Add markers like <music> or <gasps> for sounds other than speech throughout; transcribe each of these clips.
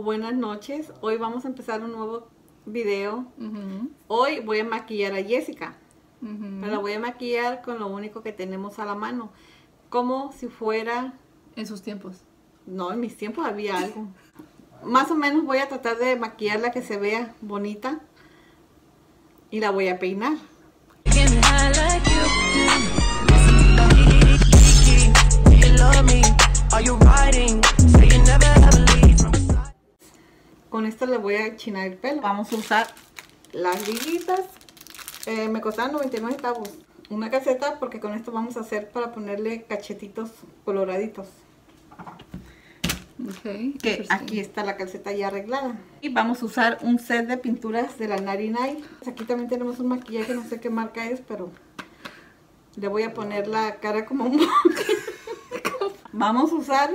o buenas noches. Hoy vamos a empezar un nuevo video. Hoy voy a maquillar a Jessica. Me la voy a maquillar con lo único que tenemos a la mano. Como si fuera... En sus tiempos. No, en mis tiempos había algo. Más o menos voy a tratar de maquillarla que se vea bonita. Y la voy a peinar. Are you riding? Say you never Con esto le voy a achinar el pelo. Vamos a usar las liguitas. Eh, me costaron 99 centavos. Una caseta porque con esto vamos a hacer para ponerle cachetitos coloraditos. Ok. Que aquí está la calceta ya arreglada. Y vamos a usar un set de pinturas de la Narinai. Aquí también tenemos un maquillaje, no sé qué marca es, pero le voy a poner la cara como un... <laughs> <laughs> vamos a usar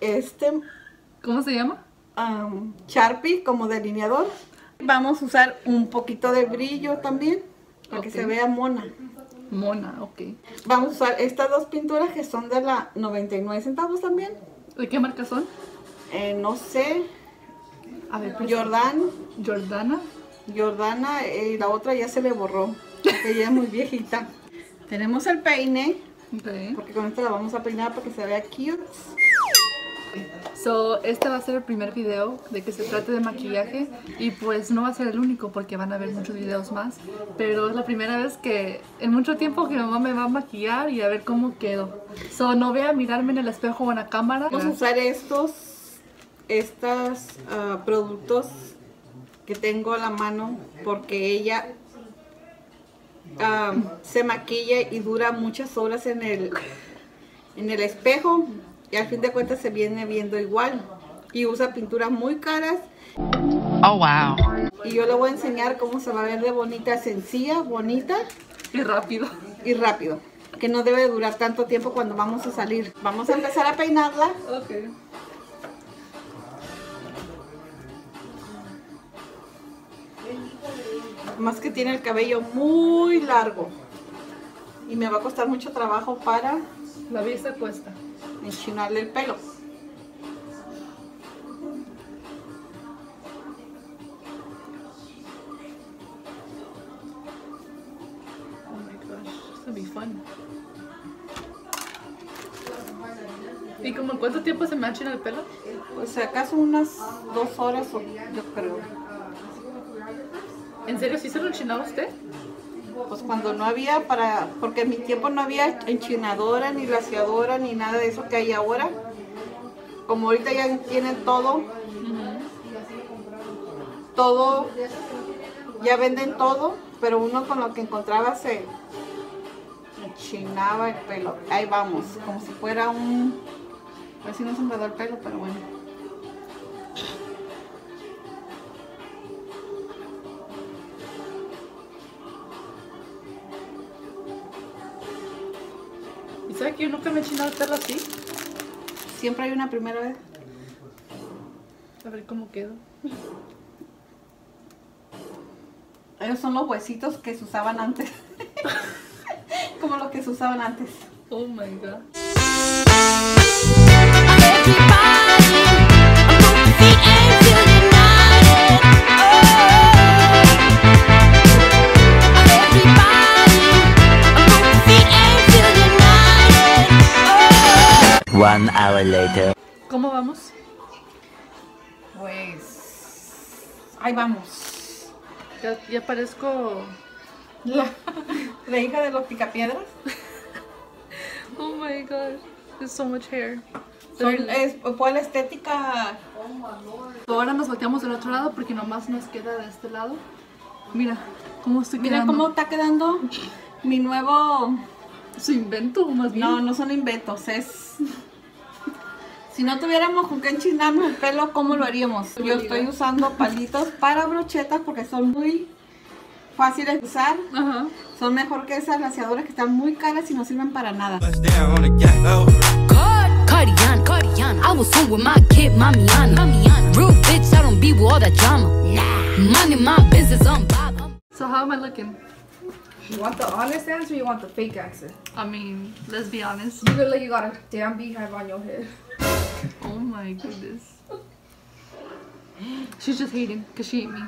este ¿Cómo se llama? Um, Sharpie como delineador. Vamos a usar un poquito de brillo también, para que se vea mona. Mona, ok. Vamos a usar estas dos pinturas que son de la 99 centavos también. ¿De qué marca son? Eh, no sé, A ver, pues, Jordan, Jordana. Jordana eh, la otra ya se le borró, porque ella es muy viejita. <laughs> Tenemos el peine, Ok. porque con esto la vamos a peinar para que se vea cute. So, este va a ser el primer video de que se trate de maquillaje y pues no va a ser el único porque van a haber muchos videos más, pero es la primera vez que en mucho tiempo que mi mamá me va a maquillar y a ver cómo quedo. So, no voy a mirarme en el espejo o en la cámara. Vamos a usar estos, estos ah, productos que tengo a la mano porque ella ah, se maquilla y dura muchas horas en el, en el espejo y al fin de cuentas se viene viendo igual y usa pinturas muy caras Oh, wow. y yo le voy a enseñar cómo se va a ver de bonita, sencilla, bonita Y rápido. y rápido que no debe durar tanto tiempo cuando vamos a salir. Vamos a empezar a peinarla. Ok. Más que tiene el cabello muy largo. Y me va a costar mucho trabajo para La vista cuesta. Enchinarle el pelo. Oh my gosh, this will be fun. ¿Y como cuánto tiempo se me el pelo? Pues acaso unas dos horas o yo creo. ¿En serio sí se lo enchinaba usted? Pues cuando no había para, porque en mi tiempo no había enchinadora, ni laciadora, ni nada de eso que hay ahora. Como ahorita ya tienen todo, todo, ya venden todo, pero uno con lo que encontraba se enchinaba el pelo. Ahí vamos, como si fuera un, a ver si no se me da el pelo, pero bueno. Yo nunca me he enchinado el pelo así? Siempre hay una primera vez. A ver cómo quedo. Esos son los huesitos que se usaban antes. <laughs> como los que se usaban antes. Oh my god. One hour later. ¿Cómo vamos? Pues ahí vamos. Ya, ya parezco... La, <laughs> la hija de los picapiedras. <laughs> Oh my god. There's so much hair. Son, es, fue la estética. Ahora nos volteamos del otro lado porque nomás nos queda de este lado. Mira cómo estoy Mira quedando. cómo está quedando mi nuevo. Su invento, más bien. No, no son inventos, es. Si no tuviéramos con qué enchinarnos el pelo, ¿cómo lo haríamos? Yo estoy usando palitos para brochetas porque son muy fáciles de usar. Ajá. Son mejor que esas que están muy caras y no sirven para nada. So how am I looking? You want the honest answer or you want the fake answer? I mean, let's be honest. You look like you got a damn beehive on your head. Oh my goodness. She's just hating because she ate me.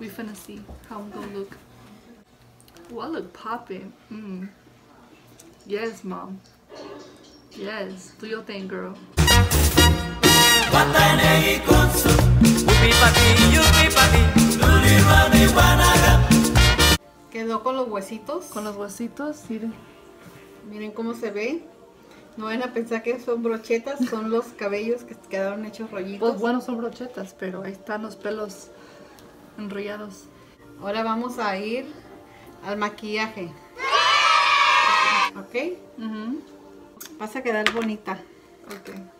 We finna see how I'm gonna look. Ooh, I look popping. Mm. Yes, mom. Yes, do your thing, girl. Quedó con los huesitos. Con los huesitos, miren. Miren cómo se ve. No van a pensar que son brochetas, son los cabellos que quedaron hechos rollitos. Pues bueno, son brochetas, pero ahí están los pelos enrollados. Ahora vamos a ir al maquillaje. ¿Ok? Ujú. Vas a quedar bonita. Ok.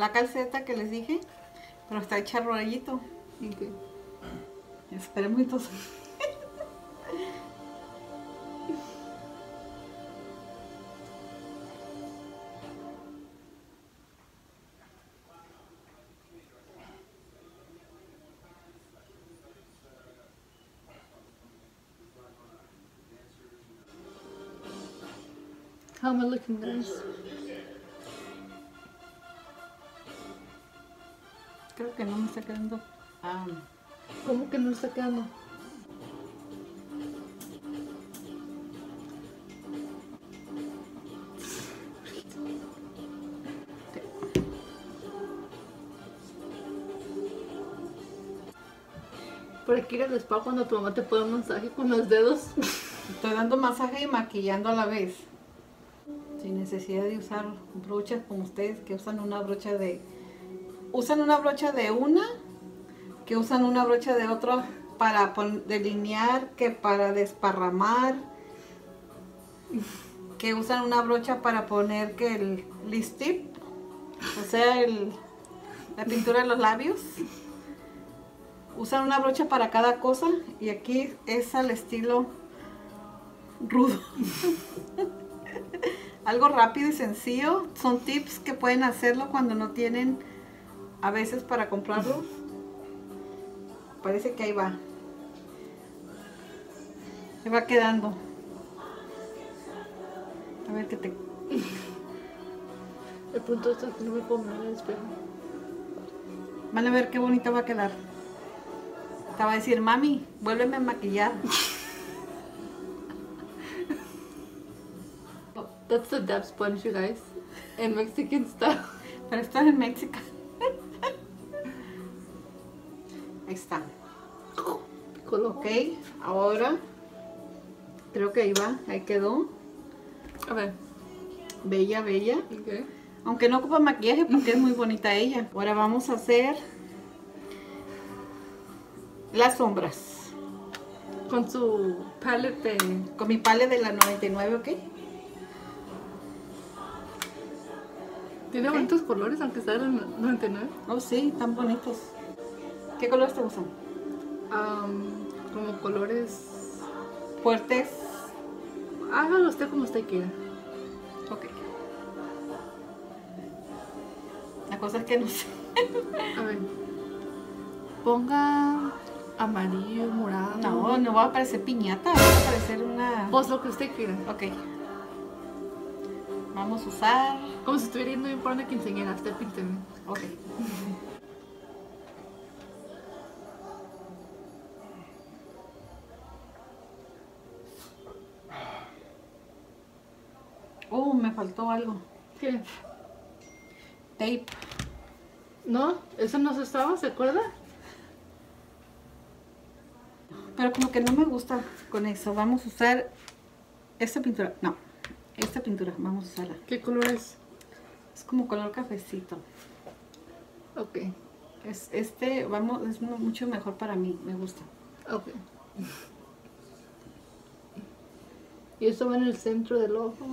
La calceta que les dije, pero está hecha rollito. Ok. Esperemos entonces. How am I looking, guys? Que no me está quedando. Ah, ¿Cómo que no está quedando? Por aquí era el spa cuando tu mamá te pone un masaje con los dedos. <laughs> estoy dando masaje y maquillando a la vez. Sin necesidad de usar brochas como ustedes que usan una brocha de. Usan una brocha de una, que usan una brocha de otra para delinear, que para desparramar, que usan una brocha para poner que el lip o sea, la pintura de los labios. Usan una brocha para cada cosa y aquí es al estilo rudo. <laughs> Algo rápido y sencillo. Son tips que pueden hacerlo cuando no tienen a veces para comprarlo. Parece que ahí va. Se va quedando. A ver qué te... <laughs> El punto es que no me puedo mirar al espejo. Van a ver qué bonita va a quedar. Te va a decir, mami, vuélveme a maquillar. <laughs> That's the dab sponge, you guys. In Mexican style. Pero esto es en México. Ahí está. Ok, ahora creo que ahí va, ahí quedó. A ver. Bella, bella. Ok. Aunque no ocupa maquillaje porque es muy bonita ella. Ahora vamos a hacer las sombras. Con su palette de... Con mi palette de la 99, ¿ok? Tiene bonitos colores, aunque sea el 99. Oh, sí, tan bonitos. ¿Qué colores te gustan? Am, como colores... Fuertes. Hágalo usted como usted quiera. Ok. La cosa es que no sé. A ver. Ponga amarillo, morado. No, no va a parecer piñata, va a parecer una... Pues lo que usted quiera. Ok. Vamos a usar... Como si estuviera yendo bien para una quinceañera. Usted pínteme. Ok. Faltó algo. ¿Qué? Tape. ¿No? ¿Eso no se estaba? ¿Se acuerda? Pero como que no me gusta con eso. Vamos a usar esta pintura. No, esta pintura. Vamos a usarla. ¿Qué color es? Es como color cafecito. Ok. Es, este, vamos, es mu- mucho mejor para mí. Me gusta. Ok. Y eso va en el centro del ojo.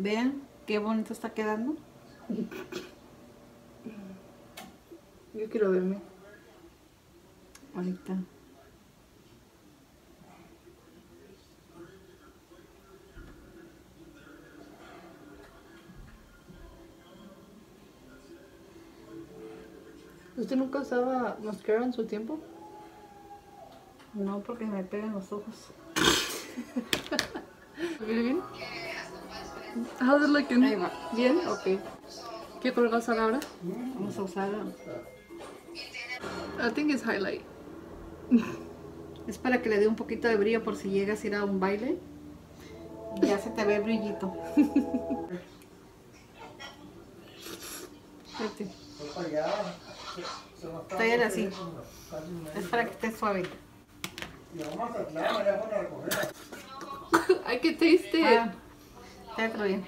Vean qué bonito está quedando. Yo quiero verme. Ahorita. ¿Usted nunca usaba mascara en su tiempo? No, porque me pegan los ojos. <laughs> ¿Viene bien? How's it looking? Ahí va. ¿Bien? Ok. ¿Qué color vas a usar ahora? Vamos a usar. I think it's highlight. Es para que le dé un poquito de brillo por si llegas a ir a un baile. Ya se te ve brillito. Fíjate. Tállale así. Es para que esté suave. I can taste it. Ah, bien.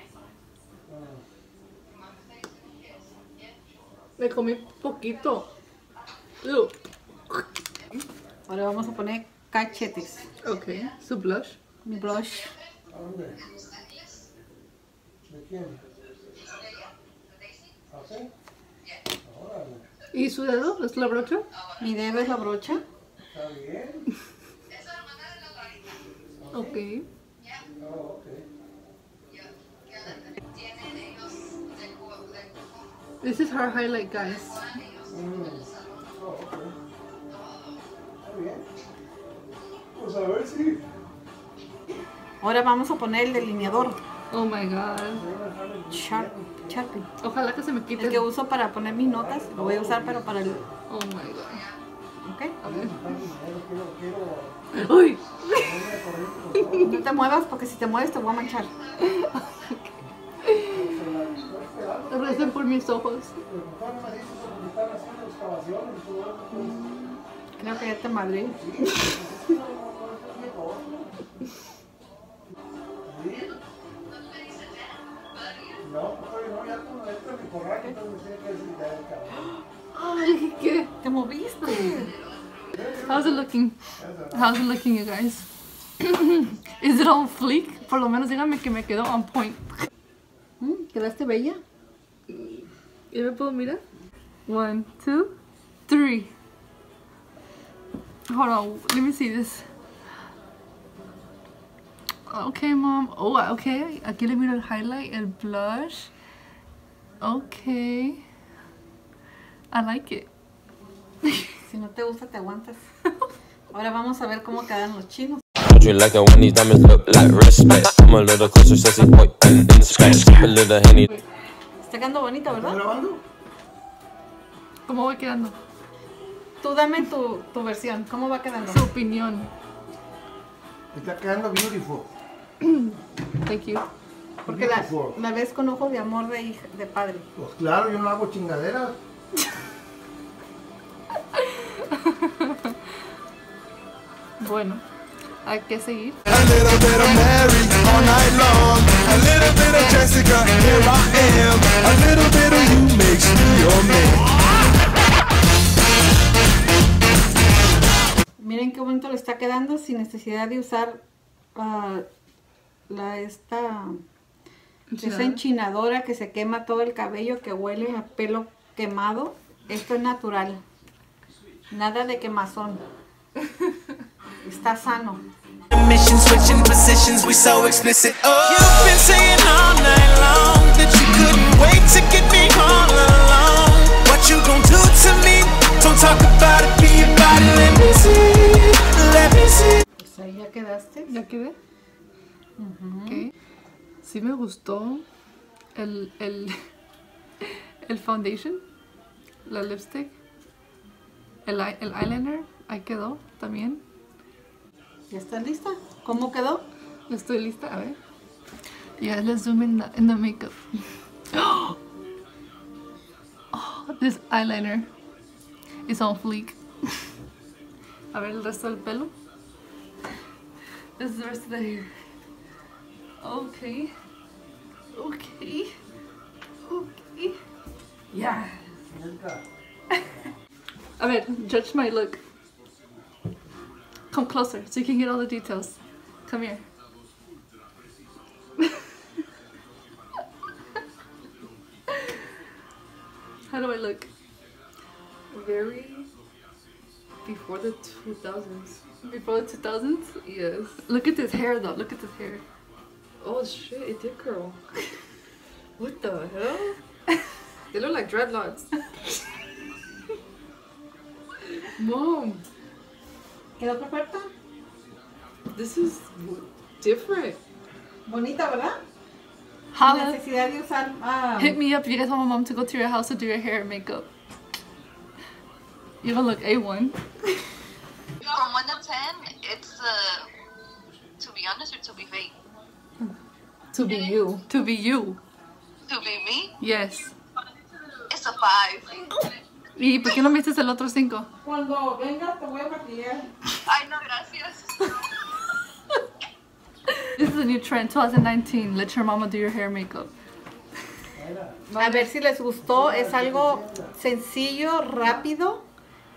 Me comí poquito. Ahora vamos a poner cachetes. Ok. Su blush. Mi blush. ¿Y su dedo? ¿Es la brocha? Mi dedo es la brocha. Ok. This is her highlight, guys. Pues a ver si. Ahora vamos a poner el delineador. Oh my god. Sharp, Sharpie. Ojalá que se me quite. El que uso para poner mis notas. Lo voy a usar pero para el... Oh my god. ¿Ok? A ver. Uy. No te muevas porque si te mueves te voy a manchar. Recen por mis ojos. Creo que ya te. Ay, ¿qué? Te moviste. How's it looking? How's it looking, you guys? <coughs> Is it on fleek? Por lo menos díganme que me quedó on point. Mm, ¿Quedaste bella? ¿Ya me puedo mirar? One, two, three. Hold on, let me see this. Okay, mom. Oh, okay. Aquí le miro el highlight, el blush. Okay. I like it. <laughs> Si no te gusta te aguantas. Ahora vamos a ver cómo quedan los chinos. You like it when these diamonds look like respect? I'm a little closer, boy, and inspect. A little henny. Está quedando bonito, ¿Estás ¿verdad? grabando? ¿Cómo va quedando? Tú dame tu, tu versión. ¿Cómo va quedando? Su opinión. Está quedando beautiful. Thank you. Porque la, la ves con ojos de amor de, hija- de padre. Pues claro, yo no hago chingaderas. <laughs> Bueno, hay que seguir. Sin necesidad de usar ah, la esta esa Enchinadora. enchinadora que se quema todo el cabello que huele a pelo quemado. Esto es natural. Nada de quemazón. Está sano. Mission switching positions, we so explicit. Oh. You've been saying all night long quedaste. ¿Ya quedé? Ok. Sí me gustó el, el, <laughs> el foundation, la lipstick, el, el eyeliner, ahí quedó también. ¿Ya estás lista? ¿Cómo quedó? Estoy lista, a ver. Yeah, let's zoom in the, in the makeup. <gasps> Oh, this eyeliner is on fleek. <laughs> A ver el resto del pelo. This is the rest of the hair. Okay. Okay. Okay. Yeah. <laughs> A ver, judge my look. Come closer so you can get all the details. Come here. <laughs> How do I look? Very before the 2000s. Before the 2000s? Yes. Look at this hair though. Look at this hair. Oh shit, it did curl. <laughs> what the hell? <laughs> they look like dreadlocks. <laughs> Mom, ¿Quedó perfecta? this is different. Bonita, ¿verdad? Sin Holla. necesidad de ah, Hit me up if you guys want my mom to go to your house to do your hair and makeup. You're gonna look A1. From 1 to 10, it's uh, to be honest or to be fake? To be you. To be you. To be me, Yes. it's a 5. ¿Y por qué no me dices el otro cinco? Cuando venga te voy a maquillar. Ay, no, gracias. <laughs> This is a new trend, 2019. Let your mama do your hair makeup. A ver si les gustó. Es algo sencillo, rápido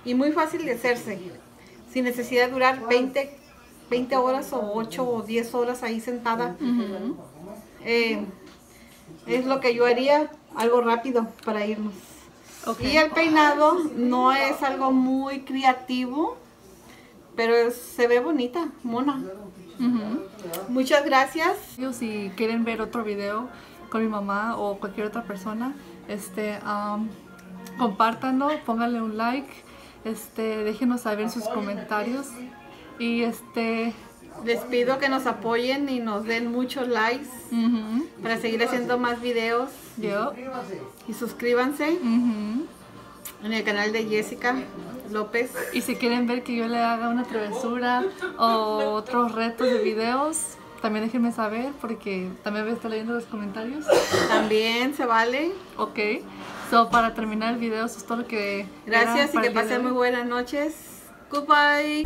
y muy fácil de hacerse. Sin necesidad de durar 20, 20 horas o 8 o 10 horas ahí sentada. Eh, es lo que yo haría, algo rápido para irnos. Y el peinado no es algo muy creativo, pero se ve bonita, mona. Muchas gracias. Si quieren ver otro video con mi mamá o cualquier otra persona, este, um, compártanlo, pónganle un like, este, déjenos saber sus comentarios y este, Les pido que nos apoyen y nos den muchos likes para seguir haciendo más videos. yo, Y suscríbanse en el canal de Jessica López. y si quieren ver que yo le haga una travesura o otros retos de videos, también déjenme saber porque también voy a estar leyendo los comentarios. También se vale. Ok. So, para terminar el video, eso es todo lo que... Gracias y que pasen muy buenas noches. Goodbye.